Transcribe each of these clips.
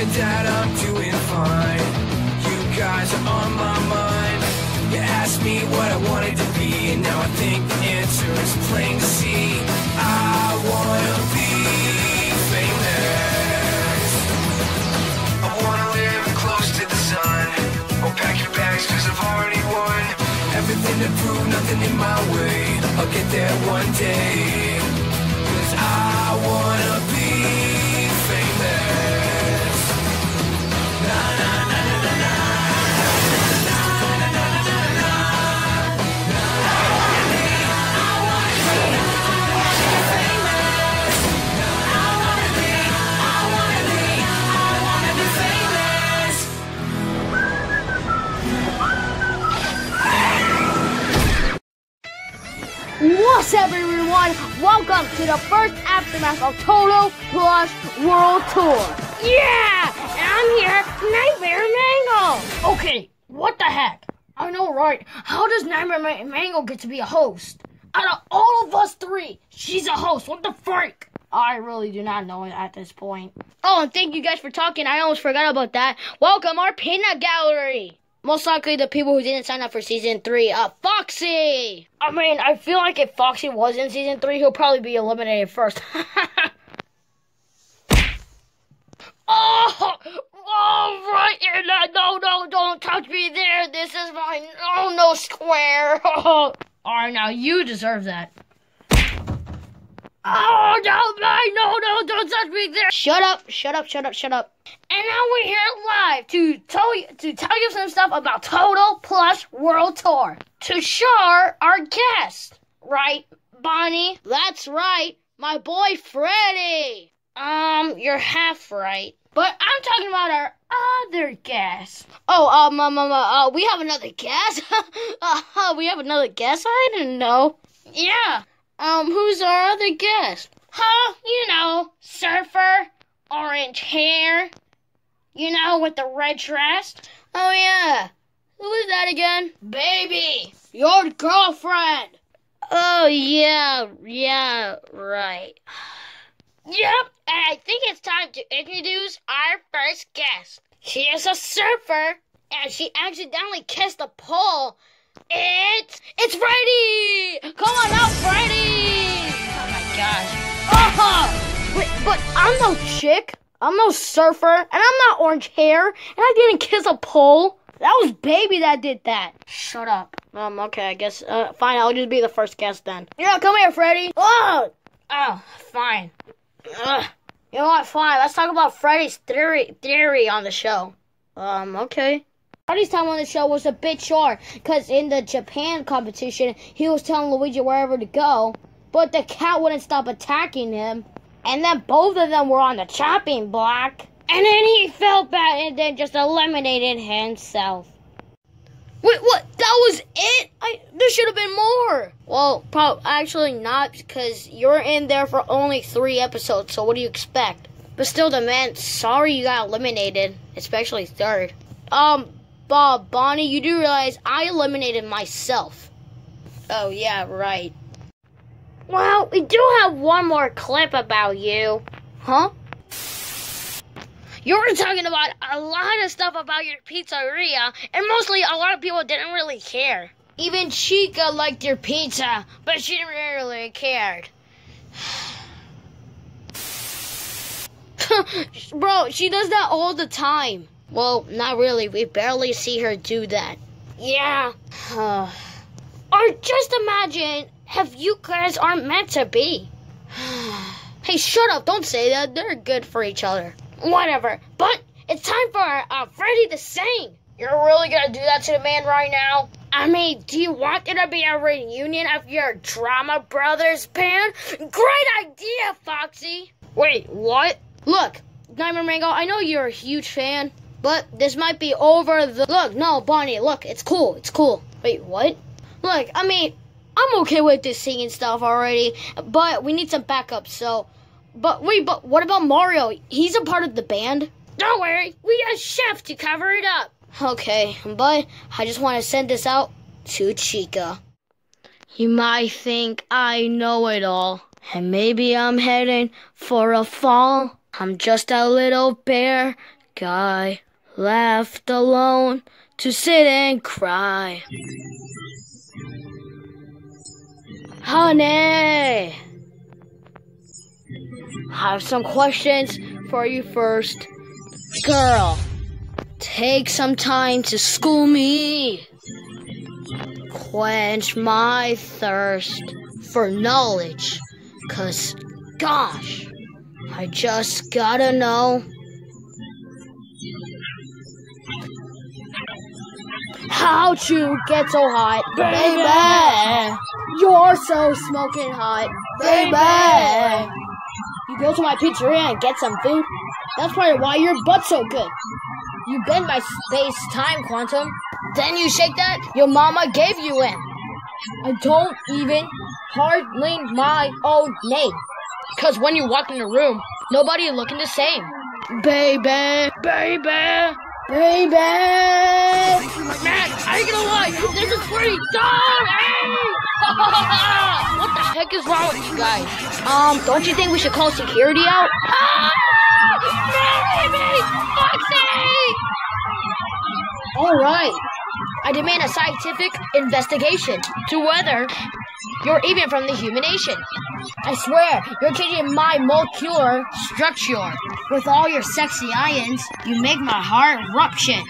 and dad, I'm doing fine. You guys are on my mind. You asked me what I wanted to be, and now I think the answer is plain to see. I wanna be famous. I wanna live close to the sun. Or pack your bags, cause I've already won. Everything to prove, nothing in my way. I'll get there one day. Cause I wanna be Welcome to the first aftermath of Total Plush World Tour. Yeah, and I'm here, Nightmare Mango. Okay, what the heck? I know, right? How does Nightmare Ma- Mango get to be a host? Out of all of us three, she's a host. What the freak? I really do not know it at this point. Oh, and thank you guys for talking. I almost forgot about that. Welcome our peanut gallery. Most likely the people who didn't sign up for season three. Uh, Foxy. I mean, I feel like if Foxy was in season three, he'll probably be eliminated first. oh, oh, right in that. No, no, don't touch me there. This is my no, no square. All right, now you deserve that. Oh no, man, no, no, don't touch me there. Shut up, shut up, shut up, shut up. And now we're here live to tell you to tell you some stuff about Total Plush World Tour. To show our guest, right, Bonnie? That's right, my boy Freddy. Um, you're half right. But I'm talking about our other guest. Oh, um, um, um, uh, uh, we have another guest? uh, we have another guest? I didn't know. Yeah. Um, who's our other guest? Huh, you know, surfer, orange hair, you know, with the red dress. Oh, yeah. Who is that again? Baby, your girlfriend. Oh, yeah, yeah, right. Yep, and I think it's time to introduce our first guest. She is a surfer, and she accidentally kissed a pole. It's it's Freddy! Come on out, Freddy! Oh my gosh. Oh! Wait, but I'm no chick. I'm no surfer, and I'm not orange hair, and I didn't kiss a pole. That was baby that did that. Shut up. Um, okay, I guess, uh, fine, I'll just be the first guest then. Yeah, come here, Freddy. Oh! Oh, fine. Ugh. You know what, fine, let's talk about Freddy's theory, theory on the show. Um, okay. Freddy's time on the show was a bit short, because in the Japan competition, he was telling Luigi wherever to go, but the cat wouldn't stop attacking him. And then both of them were on the chopping block. And then he felt bad and then just eliminated himself. Wait, what? That was it? I there should have been more. Well, prob- actually not because you're in there for only three episodes. So what do you expect? But still, the man, sorry you got eliminated, especially third. Um, Bob, Bonnie, you do realize I eliminated myself. Oh yeah, right. Well, we do have one more clip about you. Huh? You were talking about a lot of stuff about your pizzeria, and mostly a lot of people didn't really care. Even Chica liked your pizza, but she didn't really cared. Bro, she does that all the time. Well, not really. We barely see her do that. Yeah. or just imagine if you guys aren't meant to be. hey, shut up. Don't say that. They're good for each other. Whatever. But it's time for uh, Freddy to sing. You're really gonna do that to the man right now? I mean, do you want there to be a reunion of your Drama Brothers band? Great idea, Foxy! Wait, what? Look, Nightmare Mango, I know you're a huge fan, but this might be over the. Look, no, Bonnie, look, it's cool, it's cool. Wait, what? Look, I mean, I'm okay with this singing stuff already, but we need some backup, so. But wait, but what about Mario? He's a part of the band. Don't worry, we got Chef to cover it up. Okay, but I just want to send this out to Chica. You might think I know it all, and maybe I'm heading for a fall. I'm just a little bear guy left alone to sit and cry. Honey, have some questions for you first. Girl, take some time to school me. Quench my thirst for knowledge. Cause, gosh, I just gotta know. How'd you get so hot, baby? You're so smoking hot, baby. You go to my pizzeria and get some food. That's probably why your butt's so good. You bend my space-time quantum. Then you shake that your mama gave you in. I don't even hardly my own name. Cause when you walk in the room, nobody looking the same. Baby, baby, baby. Man, I ain't gonna lie, this is pretty dumb. What the heck is wrong with you guys? Um, don't you think we should call security out? Ah! Foxy! All right. I demand a scientific investigation to whether you're even from the human nation. I swear, you're changing my molecular structure. With all your sexy ions, you make my heart eruption.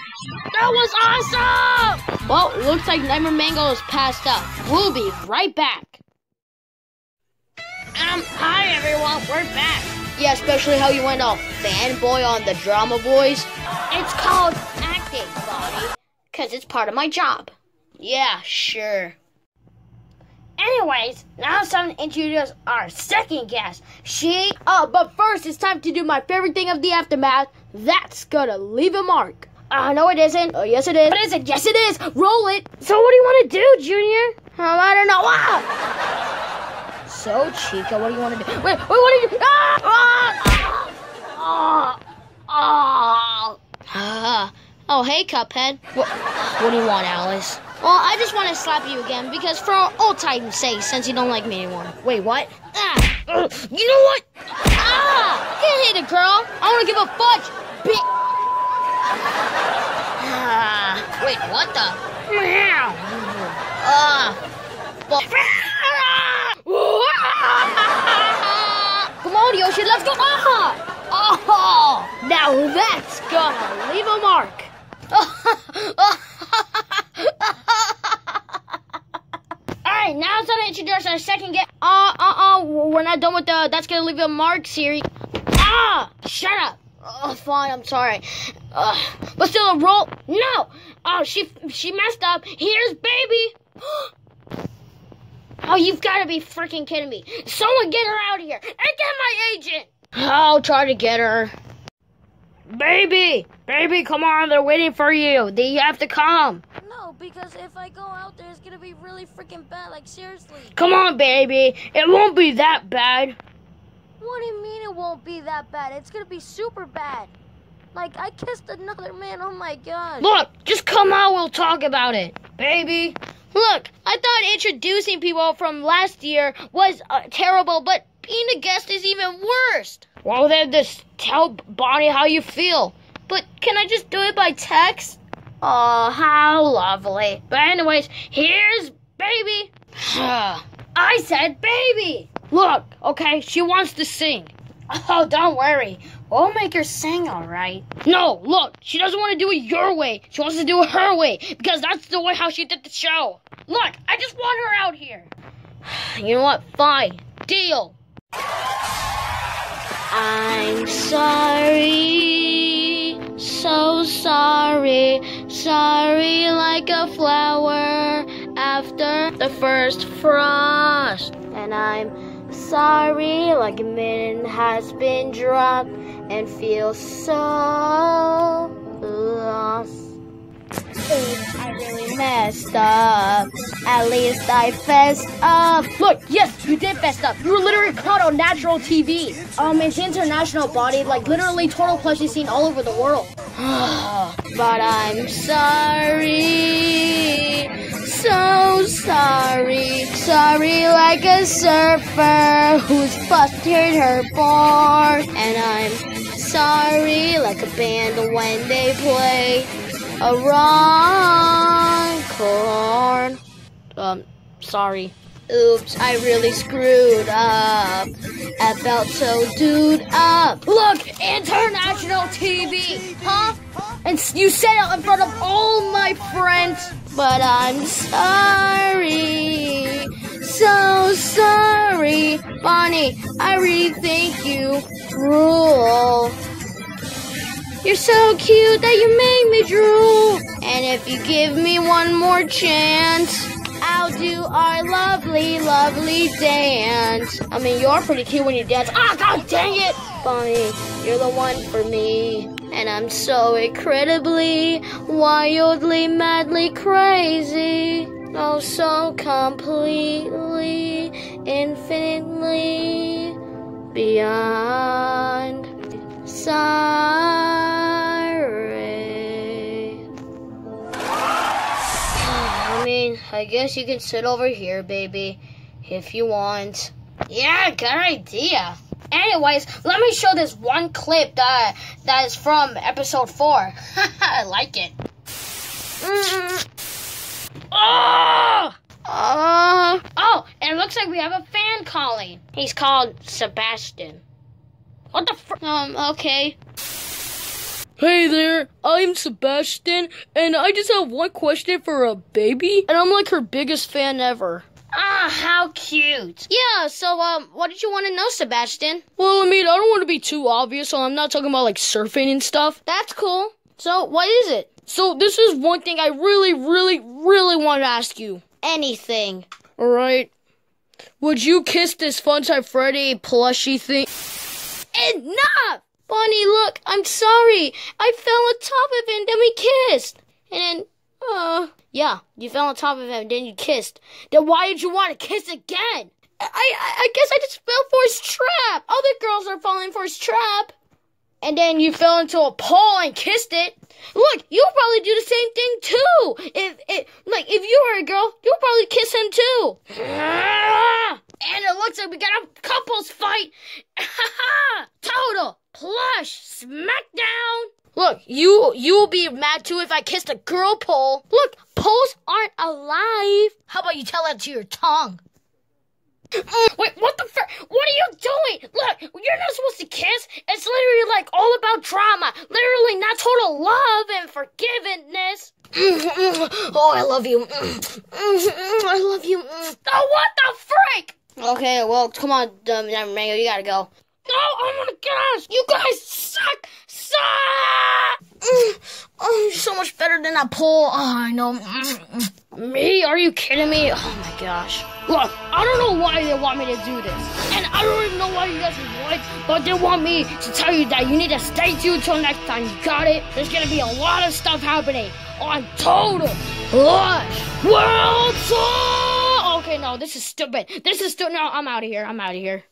That was awesome! Well, looks like Nightmare Mango is passed up. We'll be right back. Um, hi everyone, we're back. Yeah, especially how you went all fanboy on the drama boys. It's called acting, Bonnie. Cause it's part of my job. Yeah, sure. Anyways, now it's time to introduce our second guest. She, oh, but first it's time to do my favorite thing of the aftermath. That's gonna leave a mark. Uh, no it isn't. Oh, yes it is. But is it? Yes it is. Roll it. So what do you want to do, Junior? Um, I don't know. Ah! So, Chica, what do you want to do? Wait, wait, what do you? Ah! Ah! Ah! Ah! Oh, hey, Cuphead. What, what do you want, Alice? Well, I just want to slap you again because for old time's sake, since you don't like me anymore. Wait, what? Ah! uh, you know what? Ah! Can't hit it, girl. I want to give a fudge. Bi- Wait, what the? Meow. Ah! Well- Come on, Yoshi, let's go! Oh! Now that's gonna leave a mark. Alright, now it's time to introduce our second guest. Uh, uh, uh, we're not done with the That's Gonna Leave a Mark series. Ah! Shut up! Oh, fine, I'm sorry. Uh, but still a roll. No! Oh, she she messed up. Here's baby! oh, you've got to be freaking kidding me. Someone get her out of here and get my agent! I'll try to get her. Baby! Baby, come on, they're waiting for you. You have to come. No, because if I go out there, it's gonna be really freaking bad. Like seriously. Come on, baby. It won't be that bad. What do you mean it won't be that bad? It's gonna be super bad. Like I kissed another man. Oh my god. Look, just come out, we'll talk about it. Baby. Look, I thought introducing people from last year was uh, terrible, but being a guest is even worse. Well, then just tell Bonnie how you feel. But can I just do it by text? Oh, how lovely. But anyways, here's baby. I said baby. Look, okay, she wants to sing. Oh, don't worry. We'll make her sing, all right. No, look, she doesn't want to do it your way. She wants to do it her way because that's the way how she did the show. Look, I just want her out here. You know what? Fine. Deal. I'm sorry, so sorry, sorry like a flower after the first frost. And I'm sorry like a minute has been dropped and feel so lost. Oops, I really messed up. At least I fessed up. Look, yes, you did fess up. You were literally caught on natural TV. Um, it's international body, like literally total plushie seen all over the world. but I'm sorry. So sorry. Sorry like a surfer who's busted her board. And I'm sorry, like a band when they play a wrong chord. Um, sorry. Oops, I really screwed up. I felt so dude up. Look, international TV, huh? And you said it in front of all my friends. But I'm sorry. So sorry. Bonnie, I really think you rule. You're so cute that you make me drool. And if you give me one more chance, I'll do our lovely, lovely dance. I mean, you're pretty cute when you dance. Ah, god dang it! Bonnie, you're the one for me. And I'm so incredibly, wildly, madly crazy. Oh, so completely, infinitely beyond sorry. I mean, I guess you can sit over here, baby, if you want. Yeah, good idea. Anyways, let me show this one clip that that is from episode four. I like it. Oh! Uh, oh, and it looks like we have a fan calling. He's called Sebastian. What the fr- Um, okay. Hey there, I'm Sebastian, and I just have one question for a baby, and I'm like her biggest fan ever. Ah, how cute. Yeah, so, um, what did you want to know, Sebastian? Well, I mean, I don't want to be too obvious, so I'm not talking about like surfing and stuff. That's cool. So, what is it? So, this is one thing I really, really, really want to ask you. Anything. Alright? Would you kiss this Funtime Freddy plushie thing? Enough! Bonnie, look, I'm sorry. I fell on top of him, then we kissed. And then, uh, yeah, you fell on top of him, then you kissed. Then why did you want to kiss again? I, I, I guess I just fell for his trap. Other girls are falling for his trap. And then you fell into a pole and kissed it. Look, you'll probably do the same thing too. If it, like, if you were a girl, you'll probably kiss him too. And it looks like we got a couples fight. Total plush smackdown. Look, you you'll be mad too if I kissed a girl pole. Look, poles aren't alive. How about you tell that to your tongue? Mm, Wait, what the fr- What are you doing? Look, you're not supposed to kiss. It's literally like all about drama. Literally not total love and forgiveness. Oh, I love you. I love you. Oh, what the freak? Okay, well, come on, um, Mango, you gotta go. No, oh my gosh, you guys suck, suck. Oh, you're so much better than a pole. Oh, I know. Me? Are you kidding me? Oh my gosh. Look, I don't know why they want me to do this. And I don't even know why you guys are would, but they want me to tell you that you need to stay tuned till next time. You got it? There's gonna be a lot of stuff happening on Total Plush World Tour! Okay, no, this is stupid. This is stupid. No, I'm out of here. I'm out of here.